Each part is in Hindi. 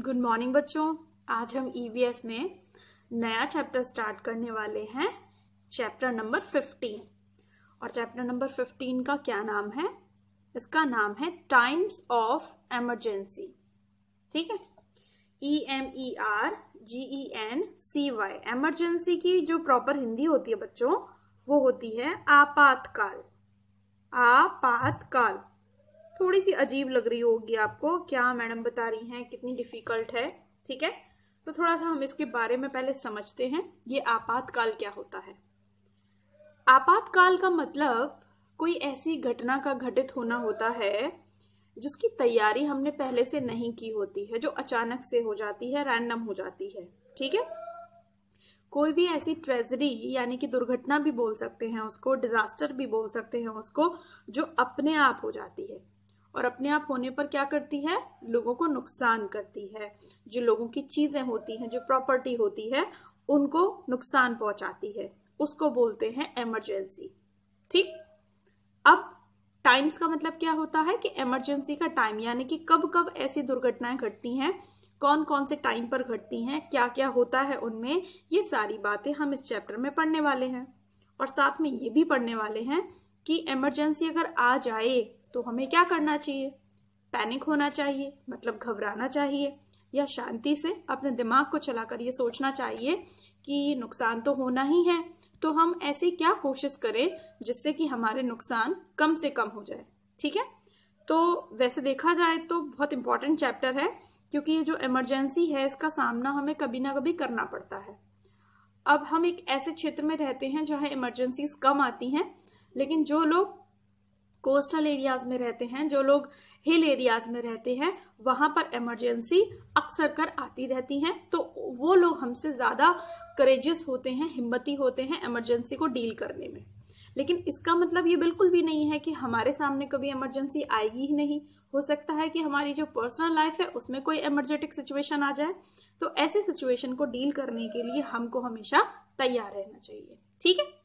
गुड मॉर्निंग बच्चों। आज हम ईवीएस में नया चैप्टर स्टार्ट करने वाले हैं चैप्टर नंबर 15 और चैप्टर नंबर 15 का क्या नाम है? इसका नाम है टाइम्स ऑफ़ एमरजेंसी ठीक है? E M E R G E N C Y emergency की जो प्रॉपर हिंदी होती है बच्चों, वो होती है आपातकाल। आपातकाल। थोड़ी सी अजीब लग रही होगी आपको, क्या मैडम बता रही हैं, कितनी डिफ़िकल्ट है, ठीक है? तो थोड़ा सा हम इसके बारे में पहले समझते हैं, ये आपातकाल क्या होता है। आपातकाल का मतलब कोई ऐसी घटना का घटित होना होता है, जिसकी तैयारी हमने पहले से नहीं की होती है, जो अचानक से हो जाती है रैंडम हो जाती है, ठीक है? कोई भी ऐसी ट्रेजरी यानी कि दुर्घटना भी बोल सकते हैं उसको डिजास्टर भी बोल सकते हैं उसको, जो अपने आप हो जाती है। और अपने आप होने पर क्या करती है? लोगों को नुकसान करती है। जो लोगों की चीज़ें होती हैं, जो प्रॉपर्टी होती है, उनको नुकसान पहुंचाती है। उसको बोलते हैं इमरजेंसी ठीक? अब टाइम्स का मतलब क्या होता है कि इमरजेंसी का टाइम यानी कि कब कब ऐसी दुर्घटनाएँ घटती हैं कौन कौन से टाइम पर घटती हैं क्या क्या होता है उनमें, ये सारी बातें हम इस चैप्टर में पढ़ने वाले हैं। और साथ में ये भी पढ़ने वाले हैं कि इमरजेंसी अगर आ जाए तो हमें क्या करना चाहिए? पैनिक होना चाहिए मतलब घबराना चाहिए, या शांति से अपने दिमाग को चलाकर ये सोचना चाहिए कि नुकसान तो होना ही है तो हम ऐसी क्या कोशिश करें जिससे कि हमारे नुकसान कम से कम हो जाए? ठीक है? तो वैसे देखा जाए तो बहुत इंपॉर्टेंट चैप्टर है, क्योंकि ये जो इमरजेंसी है, इसका सामना हमें कभी ना कभी करना पड़ता है। अब हम एक ऐसे क्षेत्र में रहते हैं जहाँ इमरजेंसी कम आती हैं, लेकिन जो लोग कोस्टल एरियाज़ में रहते हैं, जो लोग हिल एरियाज़ में रहते हैं, वहाँ पर इमरजेंसी अक्सर कर आती रहती हैं तो वो लोग हमसे ज़्यादा करेजियस होते हैं, हिम्मती होते हैं इमरजेंसी को डील करने में। लेकिन इसका मतलब ये बिल्कुल भी नहीं है कि हमारे सामने कभी इमरजेंसी आएगी ही नहीं। हो सकता है कि हमारी जो पर्सनल लाइफ है, उसमें कोई एमरजेटिक सिचुएशन आ जाए। तो ऐसी सिचुएशन को डील करने के लिए हमको हमेशा तैयार रहना चाहिए। ठीक है?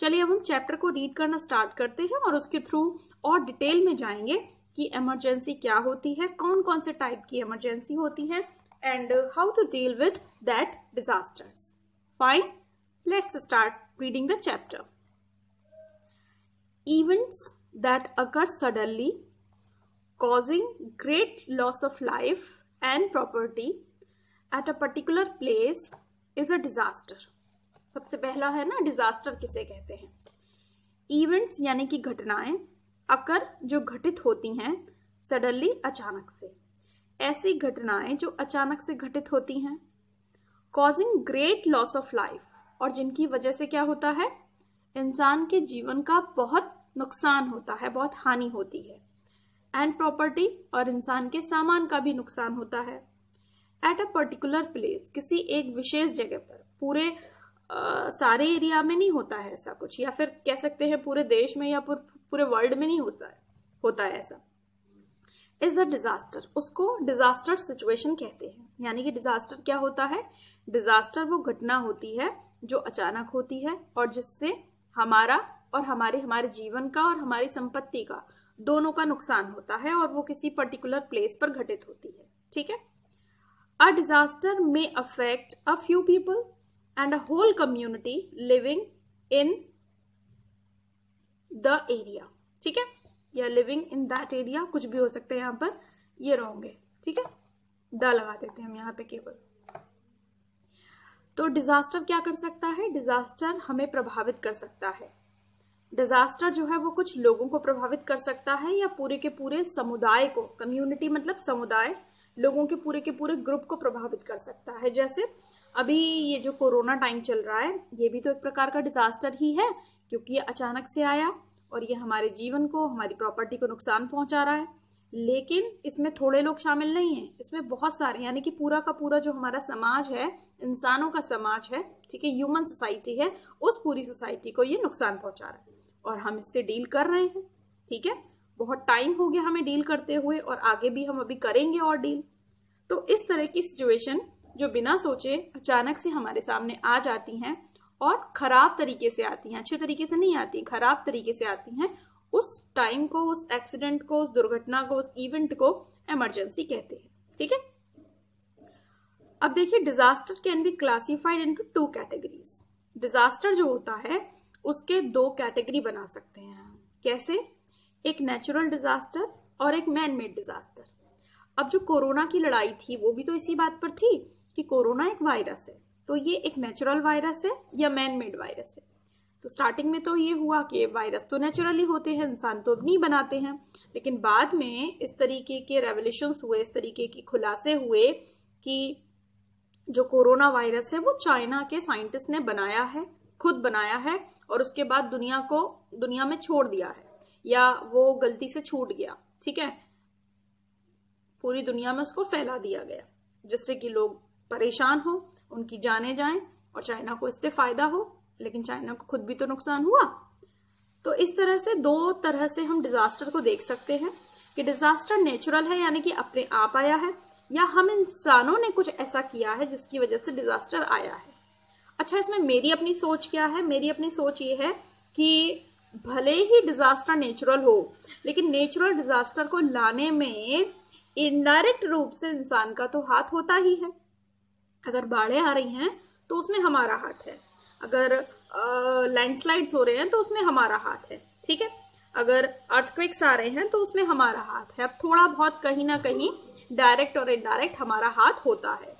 चलिए अब हम चैप्टर को रीड करना स्टार्ट करते हैं और उसके थ्रू और डिटेल में जाएँगे कि इमरजेंसी क्या होती है कौन कौन से टाइप की इमरजेंसी होती है and how to deal with that disasters fine let's start reading the chapter events that occur suddenly causing great loss of life and property at a particular place is a disaster. सबसे पहला है ना डिजास्टर किसे कहते हैं? इवेंट्स यानी कि घटनाएँ अकर जो घटित होती हैं सडनली अचानक से। ऐसी घटनाएँ जो अचानक से घटित होती हैं causing great loss of life और जिनकी वजह से क्या होता है? इंसान के जीवन का बहुत नुकसान होता है, बहुत हानि होती है। एंड प्रॉपर्टी और इंसान के सामान का भी नुकसान होता है। एट अ पर्टिकुलर प्लेस किसी एक विशेष जगह पर, पूरे सारे एरिया में नहीं होता है ऐसा कुछ, या फिर कह सकते हैं पूरे देश में या पूरे वर्ल्ड में नहीं होता है होता है ऐसा। इज़ द डिजास्टर उसको डिजास्टर सिचुएशन कहते हैं। यानी कि डिजास्टर क्या होता है? डिजास्टर वो घटना होती है जो अचानक होती है और जिससे हमारा और हमारे हमारे जीवन का और हमारी संपत्ति का दोनों का नुकसान होता है और वो किसी पर्टिकुलर प्लेस पर घटित होती है। ठीक है? अ डिजास्टर में affect a few people and a whole community living in the area. ठीक है? या लिविंग इन दैट एरिया कुछ भी हो सकता है यहाँ पर, ये रहोगे। ठीक है? द लगा देते हैं हम यहाँ पे केवल। तो डिजास्टर क्या कर सकता है? डिजास्टर हमें प्रभावित कर सकता है। डिजास्टर जो है वो कुछ लोगों को प्रभावित कर सकता है या पूरे के पूरे समुदाय को कम्युनिटी मतलब समुदाय, लोगों के पूरे के पूरे ग्रुप को प्रभावित कर सकता है। जैसे अभी ये जो कोरोना टाइम चल रहा है, ये भी तो एक प्रकार का डिजास्टर ही है, क्योंकि ये अचानक से आया और ये हमारे जीवन को, हमारी प्रॉपर्टी को नुकसान पहुँचा रहा है। लेकिन इसमें थोड़े लोग शामिल नहीं है। इसमें बहुत सारे, यानी कि पूरा का पूरा जो हमारा समाज है, इंसानों का समाज है, ठीक है ह्यूमन सोसाइटी है, उस पूरी सोसाइटी को ये नुकसान पहुँचा रहा है। और हम इससे डील कर रहे हैं, ठीक है? बहुत टाइम हो गया हमें डील करते हुए और आगे भी हम अभी करेंगे और डील तो इस तरह की सिचुएशन जो बिना सोचे अचानक से हमारे सामने आ जाती हैं और खराब तरीके से आती हैं, अच्छे तरीके से नहीं आती, खराब तरीके से आती हैं, उस टाइम को, उस एक्सीडेंट को, उस दुर्घटना को, उस इवेंट को इमरजेंसी कहते हैं, ठीक है? अब देखिए disaster can be classified into two categories disaster जो होता है, उसके दो कैटेगरी बना सकते हैं। कैसे? एक नेचुरल डिजास्टर और एक मैन मेड डिजास्टर अब जो कोरोना की लड़ाई थी, वो भी तो इसी बात पर थी। कि कोरोना एक वायरस है। तो ये एक नेचुरल वायरस है या मैन मेड वायरस है। तो स्टार्टिंग में तो ये हुआ कि वायरस तो नेचुरली होते हैं, इंसान तो नहीं बनाते हैं। लेकिन बाद में इस तरीके के रेवल्यूशन हुए, इस तरीके के खुलासे हुए कि जो कोरोना वायरस है वो चाइना के साइंटिस्ट ने बनाया है, खुद बनाया है और उसके बाद दुनिया को, दुनिया में छोड़ दिया है या वो गलती से छूट गया, ठीक है? पूरी दुनिया में उसको फैला दिया गया, जिससे कि लोग परेशान हो, उनकी जाने जाएँ और चाइना को इससे फ़ायदा हो, लेकिन चाइना को खुद भी तो नुकसान हुआ। तो इस तरह से दो तरह से हम डिजास्टर को देख सकते हैं कि डिजास्टर नेचुरल है, यानी कि अपने आप आया है, या हम इंसानों ने कुछ ऐसा किया है जिसकी वजह से डिजास्टर आया है। अच्छा इसमें मेरी अपनी सोच क्या है? मेरी अपनी सोच ये है कि भले ही डिजास्टर नेचुरल हो, लेकिन नेचुरल डिजास्टर को लाने में इनडायरेक्ट रूप से इंसान का तो हाथ होता ही है। अगर बाढ़ें आ रही हैं तो उसमें हमारा हाथ है। अगर लैंडस्लाइड्स हो रहे हैं तो उसमें हमारा हाथ है, ठीक है? अगर अर्थक्विक्स आ रहे हैं तो उसमें हमारा हाथ है। अब थोड़ा बहुत कहीं ना कहीं डायरेक्ट और इनडायरेक्ट हमारा हाथ होता है।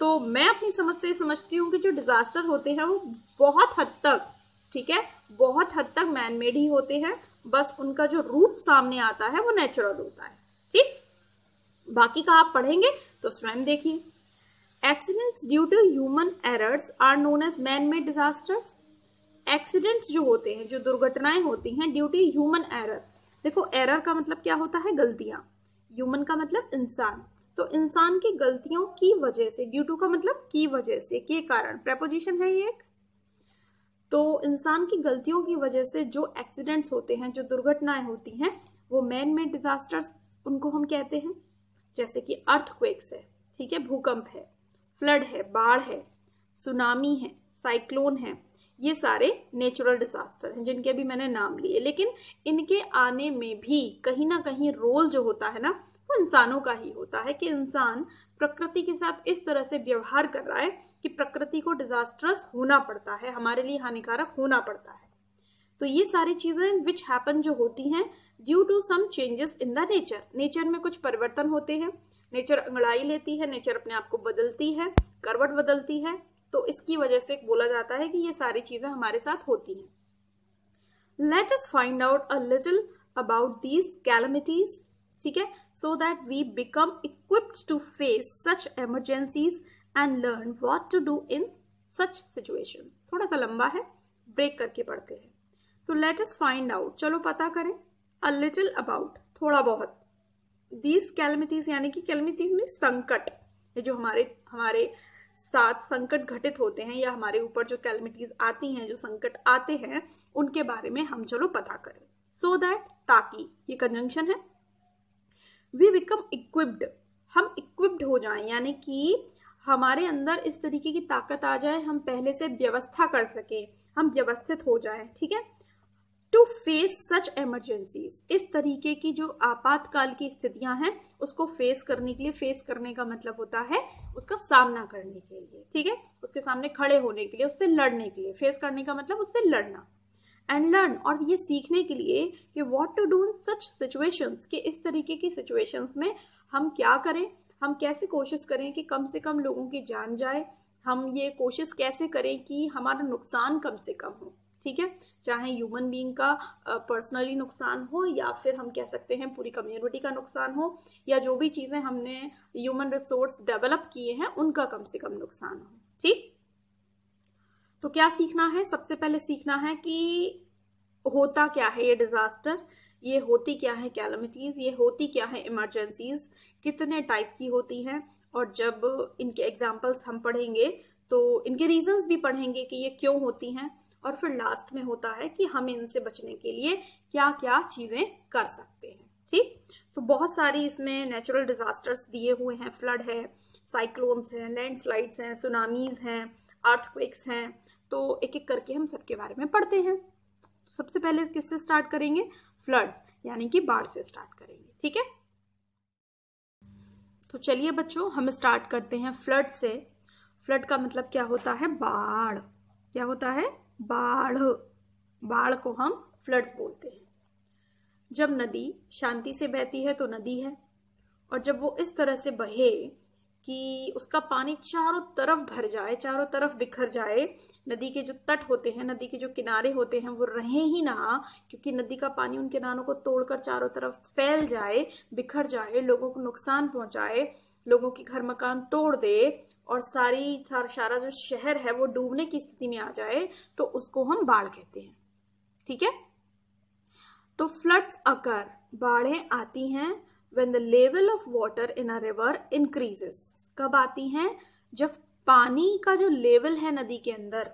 तो मैं अपनी समझ से समझती हूँ कि जो डिजास्टर होते हैं, वो बहुत हद तक, ठीक है? बहुत हद तक मैन मेड ही होते हैं। बस उनका जो रूप सामने आता है, वो नेचुरल होता है, ठीक? बाकी का आप पढ़ेंगे तो स्वयं देखिए। Accidents due to human errors are known as man made disasters accidents जो होते हैं, जो दुर्घटनाएँ होती हैं ड्यू टू ह्यूमन एरर देखो एरर का मतलब क्या होता है? गलतियाँ. ह्यूमन का मतलब इंसान. तो इंसान की गलतियों की वजह से ड्यू टू का मतलब की वजह से, के कारण? प्रेपोजिशन है ये एक. तो इंसान की गलतियों की वजह से जो एक्सीडेंट्स होते हैं, जो दुर्घटनाएँ होती हैं, वो मैन मेड डिजास्टर्स उनको हम कहते हैं. जैसे कि अर्थक्वेक्स है, ठीक है? भूकंप है. फ्लड है, बाढ़ है, सुनामी है, साइक्लोन है, ये सारे नेचुरल डिजास्टर हैं, जिनके भी मैंने नाम लिए। लेकिन इनके आने में भी कहीं ना कहीं रोल जो होता है ना, वो इंसानों का ही होता है कि इंसान प्रकृति के साथ इस तरह से व्यवहार कर रहा है कि प्रकृति को डिजास्टर्स होना पड़ता है, हमारे लिए हानिकारक होना पड़ता है। तो ये सारी चीज़ें विच हैपन जो होती हैं due to some changes in the nature nature में कुछ परिवर्तन होते हैं नेचर अंगड़ाई लेती है, नेचर अपने आप को बदलती है, करवट बदलती है तो इसकी वजह से बोला जाता है कि ये सारी चीज़ें हमारे साथ होती हैं। Let us find out a little about these calamities ठीक है? So that we become equipped to face such emergencies and learn what to do in such situation थोड़ा सा लंबा है ब्रेक करके पढ़ते हैं। तो लेट अस फाइंड आउट चलो पता करें अ लिटिल अबाउट थोड़ा बहुत। दीज कैलमिटीज यानी कि कैलमिटीज में संकट, ये जो हमारे हमारे साथ संकट घटित होते हैं या हमारे ऊपर जो कैलमिटीज आती हैं, जो संकट आते हैं, उनके बारे में हम चलो पता करें। सो so दैट ताकि, ये कंजंक्शन है। वी बिकम इक्विप्ड हम इक्विप्ड हो जाएँ, यानी कि हमारे अंदर इस तरीके की ताकत आ जाए, हम पहले से व्यवस्था कर सके, हम व्यवस्थित हो जाए, ठीक है? टू फेस सच एमरजेंसीज इस तरीके की जो आपातकाल की स्थितियाँ हैं, उसको फेस करने के लिए फेस करने का मतलब होता है उसका सामना करने के लिए, ठीक है? उसके सामने खड़े होने के लिए, उससे लड़ने के लिए। फेस करने का मतलब उससे लड़ना। एंड लर्न और ये सीखने के लिए कि what to do in such situations कि इस तरीके की सिचुएशंस में हम क्या करें? हम कैसे कोशिश करें कि कम से कम लोगों की जान जाए? हम ये कोशिश कैसे करें कि हमारा नुकसान कम से कम हो? ठीक है? चाहे ह्यूमन बीइंग का पर्सनली नुकसान हो या फिर हम कह सकते हैं पूरी कम्युनिटी का नुकसान हो या जो भी चीज़ें हमने ह्यूमन रिसोर्स डेवलप किए हैं, उनका कम से कम नुकसान हो। ठीक? तो क्या सीखना है? सबसे पहले सीखना है कि होता क्या है ये डिजास्टर ये होती क्या है कैलमिटीज ये होती क्या है इमरजेंसीज कितने टाइप की होती हैं? और जब इनके एग्जाम्पल्स हम पढ़ेंगे तो इनके रीजंस भी पढ़ेंगे कि ये क्यों होती हैं? और फिर लास्ट में होता है कि हम इनसे बचने के लिए क्या क्या चीज़ें कर सकते हैं। ठीक? तो बहुत सारी इसमें नेचुरल डिजास्टर्स दिए हुए हैं। फ्लड है साइक्लोन्स हैं लैंडस्लाइड्स हैं सुनामीज हैं अर्थक्वेक्स हैं। तो एक एक करके हम सबके बारे में पढ़ते हैं। सबसे पहले किससे स्टार्ट करेंगे? फ्लड्स यानी कि बाढ़ से स्टार्ट करेंगे। ठीक है? तो चलिए बच्चों, हम स्टार्ट करते हैं फ्लड से। फ्लड का मतलब क्या होता है? बाढ़। क्या होता है? बाढ़ बाढ़ को हम फ्लड्स बोलते हैं। जब नदी शांति से बहती है तो नदी है, और जब वो इस तरह से बहे कि उसका पानी चारों तरफ़ भर जाए, चारों तरफ़ बिखर जाए, नदी के जो तट होते हैं, नदी के जो किनारे होते हैं, वो रहे ही ना, क्योंकि नदी का पानी उन किनारों को तोड़कर चारों तरफ़ फैल जाए, बिखर जाए, लोगों को नुकसान पहुँचाए लोगों के घर मकान तोड़ दे और सारी, सारा जो शहर है वो डूबने की स्थिति में आ जाए तो उसको हम बाढ़ कहते हैं। ठीक है? तो फ्लड्स अकर बाढ़ें आती हैं, when the level of water in a river increases कब आती हैं? जब पानी का जो लेवल है नदी के अंदर,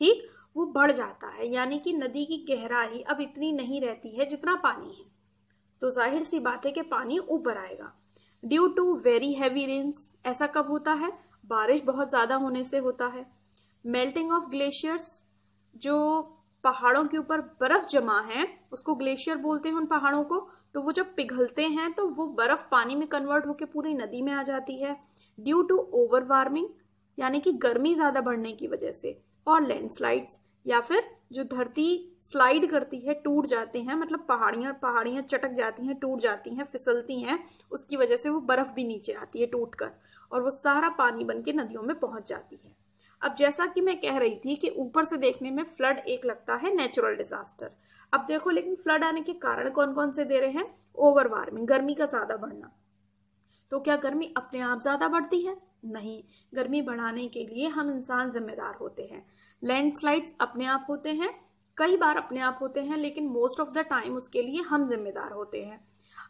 ठीक? वो बढ़ जाता है, यानी कि नदी की गहराई अब इतनी नहीं रहती है जितना पानी है। तो ज़ाहिर सी बात है कि पानी ऊपर आएगा। Due to very heavy rains ऐसा कब होता है? बारिश बहुत ज़्यादा होने से होता है। मेल्टिंग ऑफ़ ग्लेशियर्स जो पहाड़ों के ऊपर बर्फ़ जमा है, उसको ग्लेशियर बोलते हैं उन पहाड़ों को तो वो जब पिघलते हैं तो वो बर्फ़ पानी में कन्वर्ट होकर पूरी नदी में आ जाती है। ड्यू टू ओवर वार्मिंग यानी कि गर्मी ज़्यादा बढ़ने की वजह से, और लैंडस्लाइड्स या फिर जो धरती स्लाइड करती है, टूट जाते हैं मतलब पहाड़ियाँ पहाड़ियाँ चटक जाती हैं, टूट जाती हैं, फिसलती हैं, उसकी वजह से वो बर्फ़ भी नीचे आती है टूट कर और वो सारा पानी बन के नदियों में पहुँच जाती है। अब जैसा कि मैं कह रही थी कि ऊपर से देखने में फ्लड एक लगता है नेचुरल डिजास्टर अब देखो, लेकिन फ्लड आने के कारण कौन कौन से दे रहे हैं? ओवर वार्मिंग गर्मी का ज़्यादा बढ़ना। तो क्या गर्मी अपने आप ज़्यादा बढ़ती है? नहीं। गर्मी बढ़ाने के लिए हम इंसान जिम्मेदार होते हैं। लैंडस्लाइड्स अपने आप होते हैं, कई बार अपने आप होते हैं, लेकिन मोस्ट ऑफ़ द टाइम उसके लिए हम जिम्मेदार होते हैं।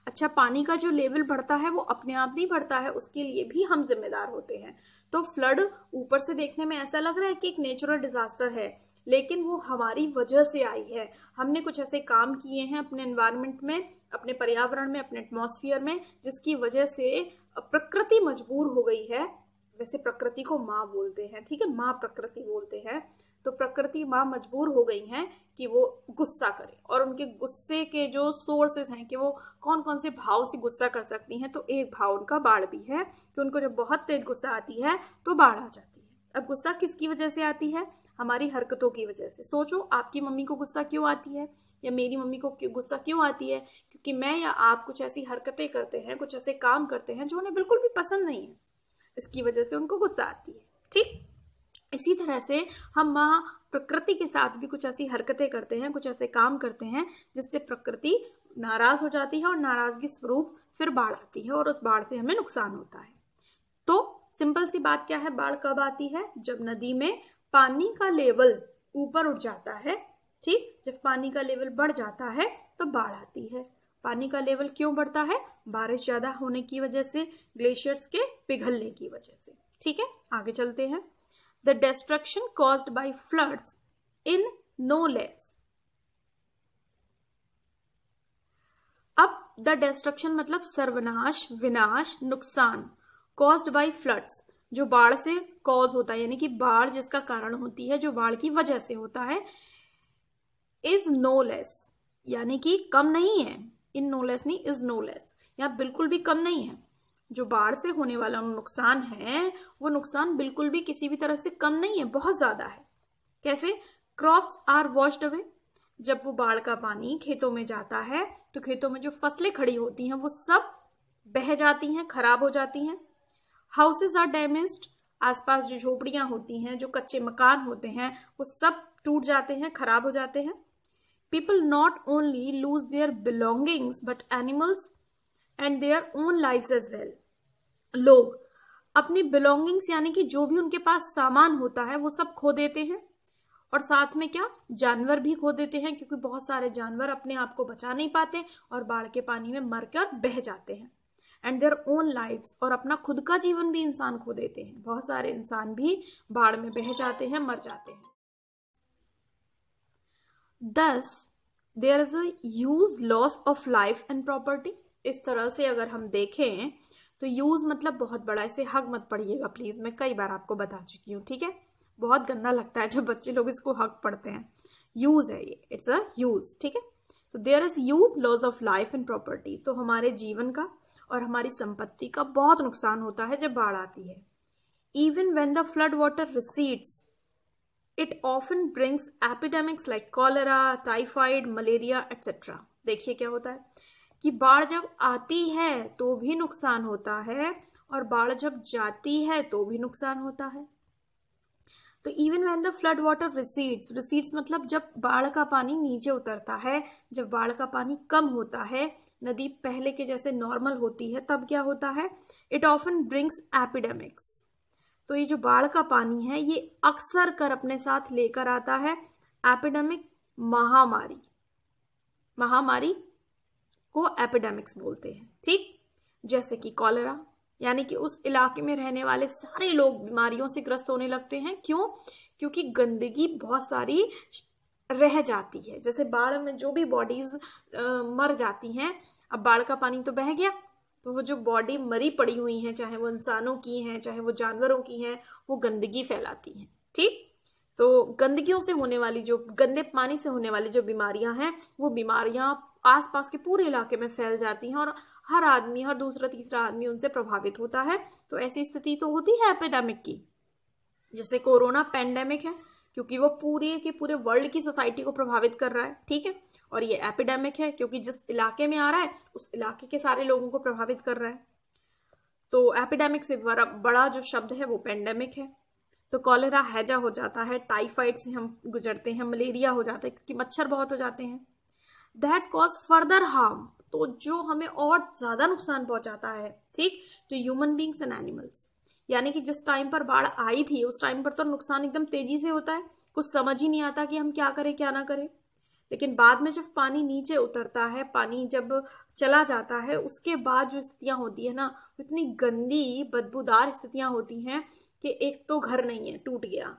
अच्छा पानी का जो लेवल बढ़ता है, वो अपने आप नहीं बढ़ता है, उसके लिए भी हम जिम्मेदार होते हैं। तो फ्लड ऊपर से देखने में ऐसा लग रहा है कि एक नेचुरल डिजास्टर है। लेकिन वो हमारी वजह से आई है। हमने कुछ ऐसे काम किए हैं अपने एनवायरमेंट में, अपने पर्यावरण में, अपने एटमोसफियर में, जिसकी वजह से प्रकृति मजबूर हो गई है। वैसे प्रकृति को माँ बोलते हैं, ठीक है? माँ प्रकृति बोलते हैं। तो प्रकृति माँ मजबूर हो गई हैं कि वो गुस्सा करे और उनके गुस्से के जो सोर्सेस हैं कि वो कौन कौन से भाव से गुस्सा कर सकती हैं तो एक भाव उनका बाढ़ भी है कि उनको जब बहुत तेज गुस्सा आती है तो बाढ़ आ जाती है। अब गुस्सा किसकी वजह से आती है? हमारी हरकतों की वजह से। सोचो, आपकी मम्मी को गुस्सा क्यों आती है? या मेरी मम्मी को गुस्सा क्यों आती है? क्योंकि मैं या आप कुछ ऐसी हरकतें करते हैं, कुछ ऐसे काम करते हैं जो उन्हें बिल्कुल भी पसंद नहीं है। इसकी वजह से उनको गुस्सा आती है। ठीक? इसी तरह से हम वहाँ प्रकृति के साथ भी कुछ ऐसी हरकतें करते हैं, कुछ ऐसे काम करते हैं, जिससे प्रकृति नाराज़ हो जाती है और नाराज़गी स्वरूप फिर बाढ़ आती है और उस बाढ़ से हमें नुकसान होता है। सिंपल सी बात क्या है? बाढ़ कब आती है? जब नदी में पानी का लेवल ऊपर उठ जाता है, ठीक? जब पानी का लेवल बढ़ जाता है तो बाढ़ आती है। पानी का लेवल क्यों बढ़ता है? बारिश ज़्यादा होने की वजह से, ग्लेशियर्स के पिघलने की वजह से, ठीक है? आगे चलते हैं। The destruction caused by floods in no less अब द डेस्ट्रक्शन मतलब सर्वनाश, विनाश, नुकसान। कॉज्ड बाय फ्लड्स जो बाढ़ से कॉज होता है, यानी कि बाढ़ जिसका कारण होती है, जो बाढ़ की वजह से होता है इज़ नो लेस यानी कि कम नहीं है इन नो लेस नहीं इज़ नो लेस या बिल्कुल भी कम नहीं है। जो बाढ़ से होने वाला नुकसान है, वो नुकसान बिल्कुल भी किसी भी तरह से कम नहीं है, बहुत ज़्यादा है। कैसे? क्रॉप्स आर वॉश्ड अवे जब वो बाढ़ का पानी खेतों में जाता है तो खेतों में जो फ़सलें खड़ी होती हैं, वो सब बह जाती हैं, खराब हो जाती हैं। हाउसेज आर डैमेज्ड आसपास जो झोपड़ियाँ होती हैं, जो कच्चे मकान होते हैं, वो सब टूट जाते हैं, खराब हो जाते हैं। People not only lose their belongings but animals and their own life as well लोग अपनी बिलोंगिंग्स यानी कि जो भी उनके पास सामान होता है, वो सब खो देते हैं। और साथ में क्या? जानवर भी खो देते हैं, क्योंकि बहुत सारे जानवर अपने आप को बचा नहीं पाते और बाढ़ के पानी में मरकर बह जाते हैं। एंड देयर ओन लाइफ और अपना खुद का जीवन भी इंसान खो देते हैं। बहुत सारे इंसान भी बाढ़ में बह जाते हैं, मर जाते हैं। Thus there is huge loss of life and property इस तरह से अगर हम देखें तो यूज़ मतलब बहुत बड़ा, इसे हक मत पढ़िएगा प्लीज़ मैं कई बार आपको बता चुकी हूँ, ठीक है? बहुत गंदा लगता है जब बच्चे लोग इसको हक पढ़ते हैं। यूज़ है ये। इट्स अ यूज़ ठीक है? तो there is huge loss of life and property तो हमारे जीवन का और हमारी संपत्ति का बहुत नुकसान होता है जब बाढ़ आती है। Even when the flood water recedes, it often brings epidemics like cholera, typhoid, malaria etc देखिए क्या होता है कि बाढ़ जब आती है तो भी नुकसान होता है और बाढ़ जब जाती है तो भी नुकसान होता है। तो even when the flood water recedes recedes मतलब जब बाढ़ का पानी नीचे उतरता है, जब बाढ़ का पानी कम होता है नदी पहले के जैसे नॉर्मल होती है, तब क्या होता है? इट ऑफन ब्रिंग्स एपिडेमिक्स तो ये जो बाढ़ का पानी है, ये अक्सर कर अपने साथ लेकर आता है एपिडेमिक महामारी। महामारी को एपिडेमिक्स बोलते हैं, ठीक? जैसे कि कॉलेरा यानी कि उस इलाके में रहने वाले सारे लोग बीमारियों से ग्रस्त होने लगते हैं। क्यों? क्योंकि गंदगी बहुत सारी रह जाती है। जैसे बाढ़ में जो भी बॉडीज मर जाती हैं अब बाढ़ का पानी तो बह गया तो वो जो बॉडी मरी पड़ी हुई है, चाहे वो इंसानों की हैं, चाहे वो जानवरों की हैं, वो गंदगी फैलाती हैं, ठीक? तो गंदगियों से होने वाली जो, गंदे पानी से होने वाली जो बीमारियाँ हैं, वो बीमारियाँ आसपास के पूरे इलाके में फैल जाती हैं और हर आदमी, हर दूसरा, तीसरा आदमी उनसे प्रभावित होता है। तो ऐसी स्थिति तो होती है एपिडेमिक की जैसे कोरोना पेंडेमिक है। क्योंकि वो पूरे के पूरे वर्ल्ड की सोसाइटी को प्रभावित कर रहा है ठीक है? और ये एपिडेमिक है क्योंकि जिस इलाके में आ रहा है उस इलाके के सारे लोगों को प्रभावित कर रहा है। तो एपिडेमिक से बड़ा, जो शब्द है वो पेंडेमिक है। तो कॉलेरा हैजा हो जाता है टाइफाइड से हम गुजरते हैं मलेरिया हो जाता है क्योंकि मच्छर बहुत हो जाते हैं। दैट कॉज फर्दर हार्म तो जो हमें और ज़्यादा नुकसान पहुंचाता है ठीक? तो ह्यूमन बींग्स एंड एनिमल्स यानी कि जिस टाइम पर बाढ़ आई थी, उस टाइम पर तो नुकसान एकदम तेज़ी से होता है। कुछ समझ ही नहीं आता कि हम क्या करें, क्या ना करें। लेकिन बाद में जब पानी नीचे उतरता है, पानी जब चला जाता है, उसके बाद जो स्थितियाँ होती है ना, इतनी गंदी, बदबूदार स्थितियाँ होती हैं कि एक तो घर नहीं है, टूट गया।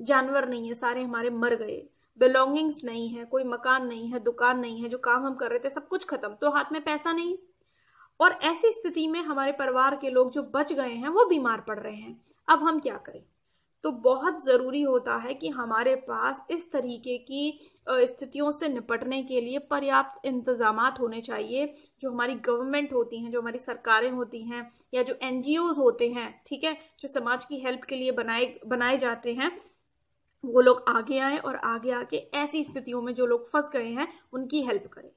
जानवर नहीं है, सारे हमारे मर गए। बिलोंगिंग्स नहीं है, कोई मकान नहीं है, दुकान नहीं है, जो काम हम कर रहे थे, सब कुछ खत्म। तो हाथ में पैसा नहीं। और ऐसी स्थिति में हमारे परिवार के लोग जो बच गए हैं, वो बीमार पड़ रहे हैं। अब हम क्या करें? तो बहुत ज़रूरी होता है कि हमारे पास इस तरीके की स्थितियों से निपटने के लिए पर्याप्त इंतज़ाम होने चाहिए। जो हमारी गवर्नमेंट होती हैं, जो हमारी सरकारें होती हैं, या जो एन होते हैं, ठीक है? जो समाज की हेल्प के लिए बनाए बनाए जाते हैं, वो लोग आगे आए और आगे आके ऐसी स्थितियों में जो लोग फंस गए हैं, उनकी हेल्प करें।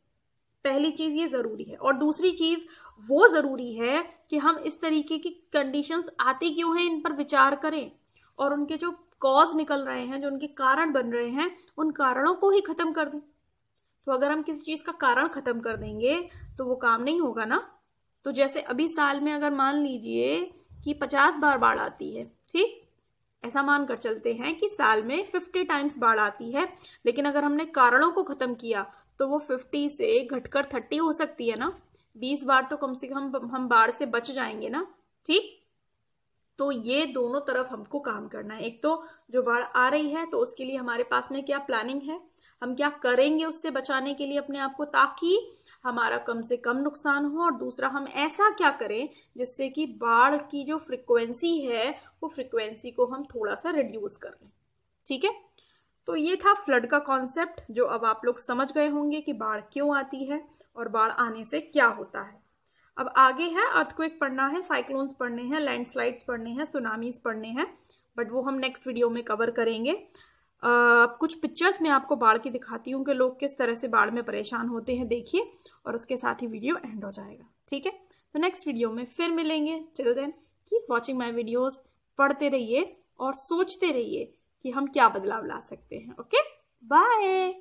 पहली चीज़ ये ज़रूरी है और दूसरी चीज़ वो ज़रूरी है कि हम इस तरीके की कंडीशंस आती क्यों हैं, इन पर विचार करें। और उनके जो कॉज निकल रहे हैं, जो उनके कारण बन रहे हैं, उन कारणों को ही खत्म कर दें। तो अगर हम किसी चीज़ का कारण खत्म कर देंगे तो वो काम नहीं होगा ना? तो जैसे अभी साल में अगर मान लीजिए कि पचास बार बाढ़ आती है, ठीक? ऐसा मानकर चलते हैं कि साल में फिफ्टी टाइम्स बाढ़ आती है, लेकिन अगर हमने कारणों को खत्म किया तो वो फिफ्टी से घटकर थर्टी हो सकती है ना? बीस बार तो कम से कम हम बाढ़ से बच जाएँगे ना? ठीक? तो ये दोनों तरफ़ हमको काम करना है। एक तो जो बाढ़ आ रही है तो उसके लिए हमारे पास में क्या प्लानिंग है? हम क्या करेंगे उससे बचाने के लिए अपने आप को ताकि हमारा कम से कम नुकसान हो? और दूसरा, हम ऐसा क्या करें जिससे कि बाढ़ की जो फ्रिक्वेंसी है, वो फ्रिक्वेंसी को हम थोड़ा सा रिड्यूस कर लें। ठीक है? तो ये था फ्लड का कॉन्सेप्ट, जो अब आप लोग समझ गए होंगे कि बाढ़ क्यों आती है और बाढ़ आने से क्या होता है। अब आगे है, अर्थक्वेक पढ़ना है, साइक्लोन्स पढ़ने हैं, लैंडस्लाइड्स पढ़ने हैं, सुनामीज पढ़ने हैं, बट वो हम नेक्स्ट वीडियो में कवर करेंगे। अब कुछ पिक्चर्स में आपको बाढ़ की दिखाती हूँ कि लोग किस तरह से बाढ़ में परेशान होते हैं, देखिए, और उसके साथ ही वीडियो एंड हो जाएगा, ठीक है? तो नेक्स्ट वीडियो में फिर मिलेंगे। Chill then keep watching my videos पढ़ते रहिए और सोचते रहिए कि हम क्या बदलाव ला सकते हैं ओके? बाय